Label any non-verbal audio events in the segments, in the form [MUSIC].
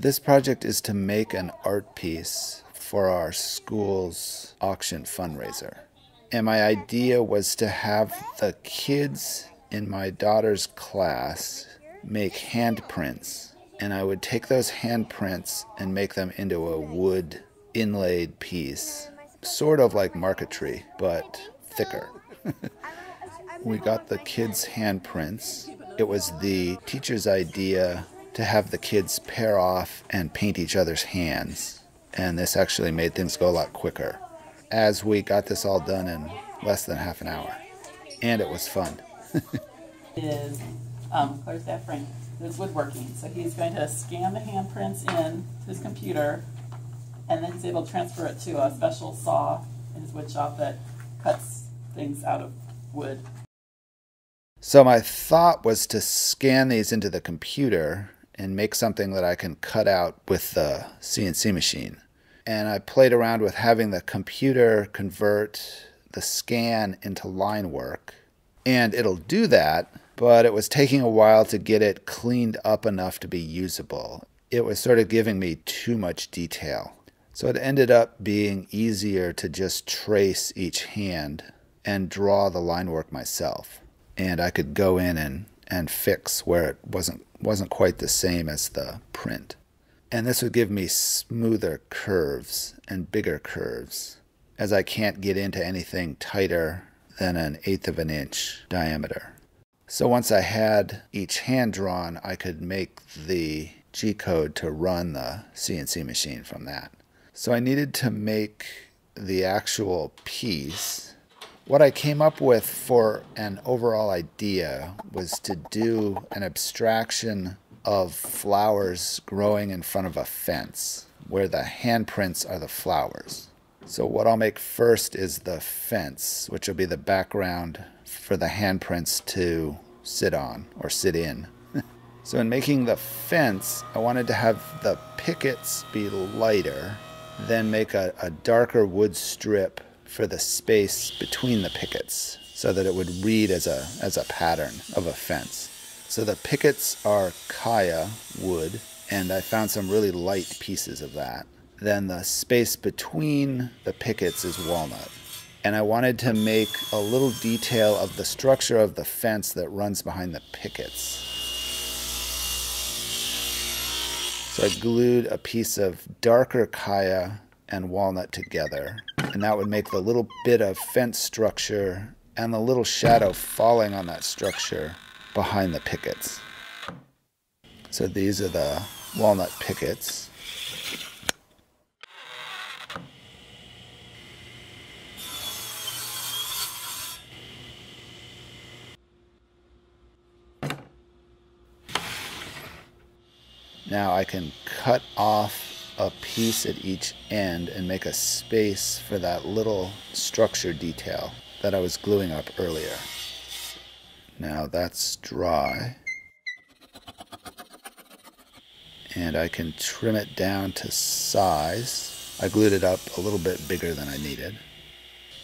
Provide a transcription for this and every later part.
This project is to make an art piece for our school's auction fundraiser. And my idea was to have the kids in my daughter's class make handprints. And I would take those handprints and make them into a wood inlaid piece, sort of like marquetry, but thicker. [LAUGHS] we got the kids' handprints. It was the teacher's idea to have the kids pair off and paint each other's hands. And this actually made things go a lot quicker as we got this all done in less than half an hour. And it was fun. [LAUGHS] is um, Claire's dad Frank is woodworking. So he's going to scan the handprints in his computer and then he's able to transfer it to a special saw in his wood shop that cuts things out of wood. So my thought was to scan these into the computer and make something that I can cut out with the CNC machine. And I played around with having the computer convert the scan into line work. And it'll do that, but it was taking a while to get it cleaned up enough to be usable. It was sort of giving me too much detail. So it ended up being easier to just trace each hand and draw the line work myself. And I could go in and, and fix where it wasn't wasn't quite the same as the print. And this would give me smoother curves and bigger curves as I can't get into anything tighter than an eighth of an inch diameter. So once I had each hand drawn, I could make the G code to run the CNC machine from that. So I needed to make the actual piece. What I came up with for an overall idea was to do an abstraction of flowers growing in front of a fence where the handprints are the flowers. So what I'll make first is the fence, which will be the background for the handprints to sit on or sit in. [LAUGHS] so in making the fence, I wanted to have the pickets be lighter then make a, a darker wood strip for the space between the pickets so that it would read as a, as a pattern of a fence. So the pickets are Khaya wood, and I found some really light pieces of that. Then the space between the pickets is walnut. And I wanted to make a little detail of the structure of the fence that runs behind the pickets. So I glued a piece of darker Khaya and walnut together. And that would make the little bit of fence structure and the little shadow falling on that structure behind the pickets. So these are the walnut pickets. Now I can cut off a piece at each end and make a space for that little structure detail that I was gluing up earlier. Now that's dry. And I can trim it down to size. I glued it up a little bit bigger than I needed.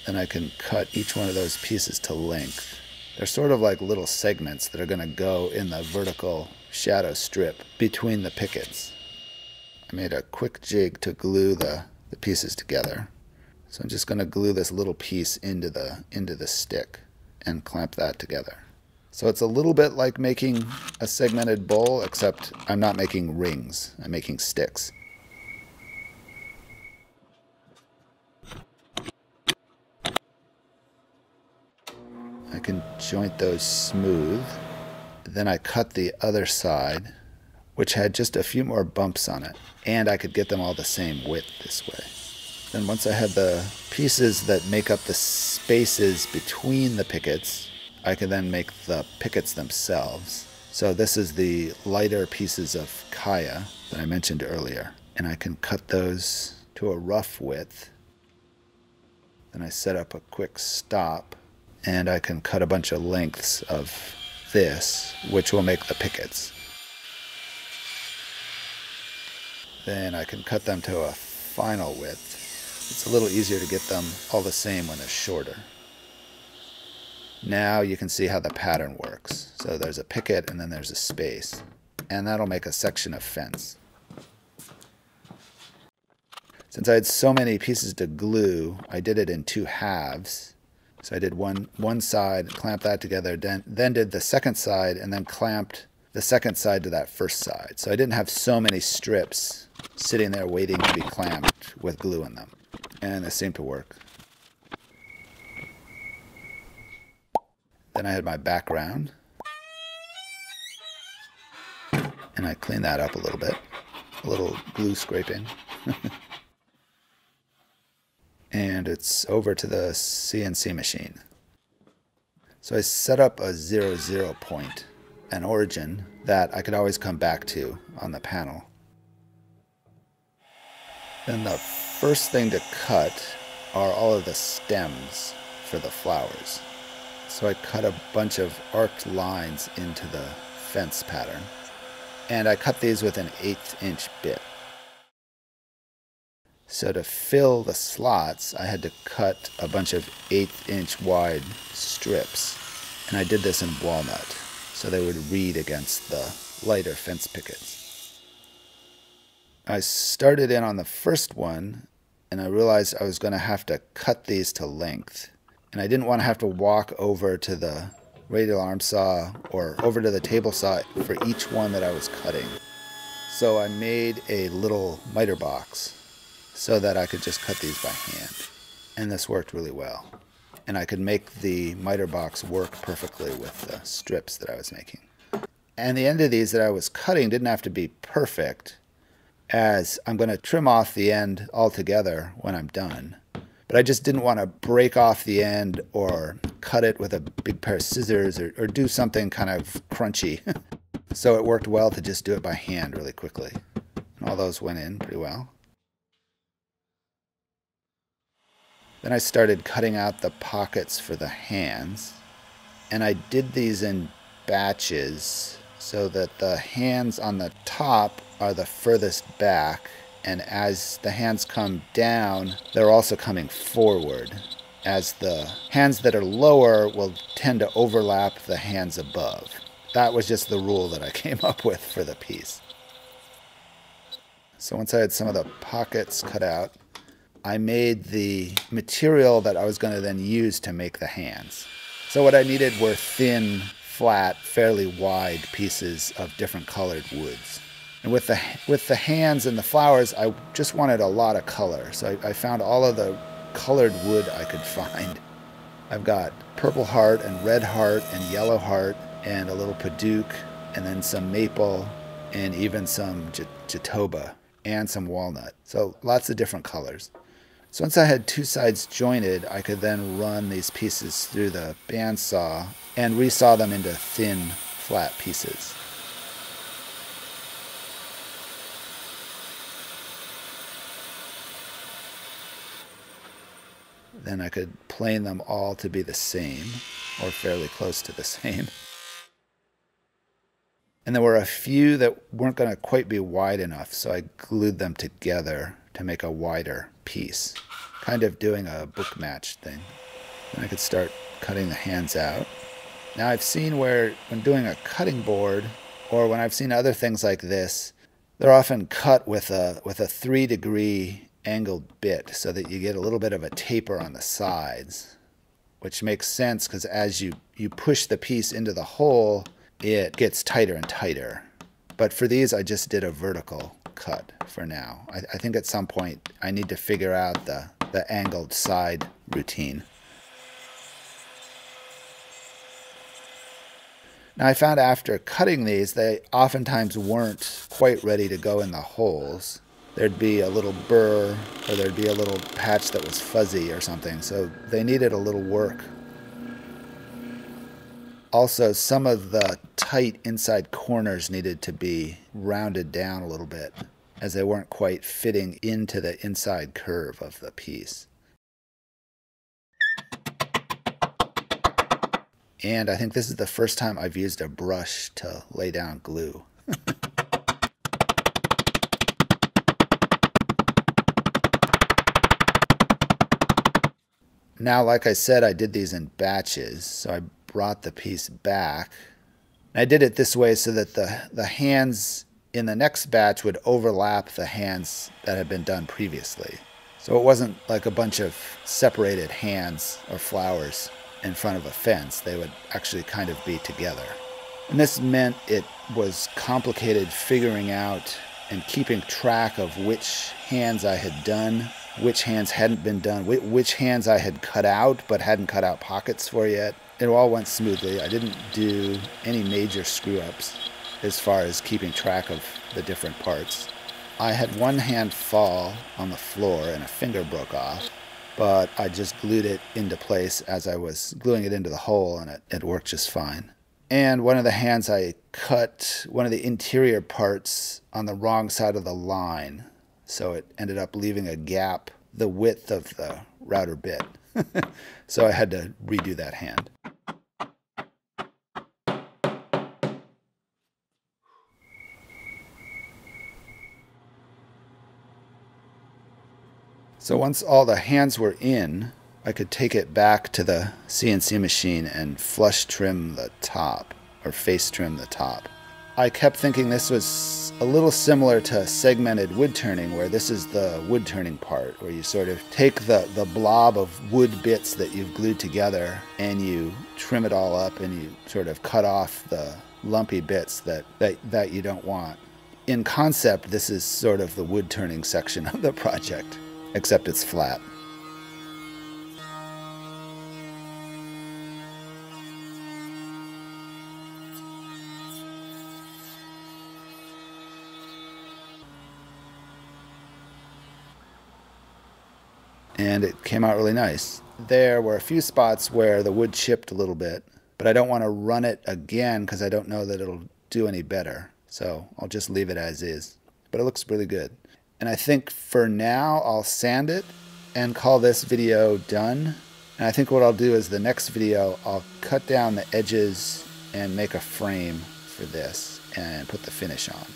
Then I can cut each one of those pieces to length. They're sort of like little segments that are going to go in the vertical shadow strip between the pickets. I made a quick jig to glue the, the pieces together. So I'm just going to glue this little piece into the, into the stick and clamp that together. So it's a little bit like making a segmented bowl, except I'm not making rings, I'm making sticks. I can joint those smooth. Then I cut the other side, which had just a few more bumps on it, and I could get them all the same width this way. Then once I had the pieces that make up the spaces between the pickets, I could then make the pickets themselves. So this is the lighter pieces of Khaya that I mentioned earlier, and I can cut those to a rough width. Then I set up a quick stop, and I can cut a bunch of lengths of this, which will make the pickets. Then I can cut them to a final width. It's a little easier to get them all the same when they're shorter. Now you can see how the pattern works. So there's a picket and then there's a space. And that'll make a section of fence. Since I had so many pieces to glue, I did it in two halves. So I did one one side, clamped that together, then, then did the second side, and then clamped the second side to that first side. So I didn't have so many strips sitting there waiting to be clamped with glue in them. And it seemed to work. Then I had my background. And I cleaned that up a little bit. A little glue scraping. [LAUGHS] and it's over to the CNC machine. So I set up a zero zero point, an origin that I could always come back to on the panel. Then the first thing to cut are all of the stems for the flowers. So I cut a bunch of arced lines into the fence pattern. And I cut these with an eighth inch bit. So to fill the slots, I had to cut a bunch of eighth inch wide strips. And I did this in walnut, so they would read against the lighter fence pickets. I started in on the first one, and I realized I was going to have to cut these to length and I didn't want to have to walk over to the radial arm saw or over to the table saw for each one that I was cutting. So I made a little miter box so that I could just cut these by hand. And this worked really well. And I could make the miter box work perfectly with the strips that I was making. And the end of these that I was cutting didn't have to be perfect, as I'm going to trim off the end altogether when I'm done but I just didn't want to break off the end or cut it with a big pair of scissors or, or do something kind of crunchy. [LAUGHS] so it worked well to just do it by hand really quickly. And all those went in pretty well. Then I started cutting out the pockets for the hands. And I did these in batches so that the hands on the top are the furthest back and as the hands come down, they're also coming forward, as the hands that are lower will tend to overlap the hands above. That was just the rule that I [LAUGHS] came up with for the piece. So once I had some of the pockets cut out, I made the material that I was going to then use to make the hands. So what I needed were thin, flat, fairly wide pieces of different colored woods. And with the with the hands and the flowers, I just wanted a lot of color. So I, I found all of the colored wood I could [LAUGHS] find. I've got purple heart and red heart and yellow heart and a little padauk and then some maple and even some jatoba and some walnut. So lots of different colors. So once I had two sides jointed, I could then run these pieces through the bandsaw and resaw them into thin, flat pieces. Then I could plane them all to be the same or fairly close to the same. And there were a few that weren't going to quite be wide enough, so I glued them together to make a wider piece, kind of doing a book match thing. Then I could start cutting the hands out. Now I've seen where when doing a cutting board or when I've seen other things like this, they're often cut with a with a 3 degree angled bit so that you get a little bit of a taper on the sides, which makes sense because as you, you push the piece into the hole, it gets tighter and tighter. But for these, I just did a vertical cut for now. I, I think at some point I need to figure out the, the angled side routine. Now I found after cutting these, they oftentimes weren't quite ready to go in the holes there'd be a little burr or there'd be a little patch that was fuzzy or something. So they needed a little work. Also, some of the tight inside corners needed to be rounded down a little bit as they weren't quite fitting into the inside curve of the piece. And I think this is the first time I've used a brush to lay down glue. [LAUGHS] Now, like I said, I did these in batches, so I brought the piece back. I did it this way so that the, the hands in the next batch would overlap the hands that had been done previously. So it wasn't like a bunch of separated hands or flowers in front of a fence. They would actually kind of be together. And this meant it was complicated figuring out and keeping track of which hands I had done, which hands hadn't been done, which hands I had cut out but hadn't cut out pockets for yet. It all went smoothly. I didn't do any major screw ups as far as keeping track of the different parts. I had one hand fall on the floor and a finger broke off, but I just glued it into place as I was gluing it into the hole and it, it worked just fine. And one of the hands I cut one of the interior parts on the wrong side of the line. So it ended up leaving a gap the width of the router bit. [LAUGHS] so I had to redo that hand. So once all the hands were in, I could take it back to the CNC machine and flush trim the top, or face trim the top. I kept thinking this was a little similar to segmented wood turning, where this is the wood turning part, where you sort of take the, the blob of wood bits that you've glued together and you trim it all up and you sort of cut off the lumpy bits that, that, that you don't want. In concept, this is sort of the wood turning section of the project except it's flat. And it came out really nice. There were a few spots where the wood chipped a little bit, but I don't want to run it again because I don't know that it'll do any better. So I'll just leave it as is. But it looks really good. And I think for now, I'll sand it and call this video done. And I think what I'll do is the next video, I'll cut down the edges and make a frame for this and put the finish on.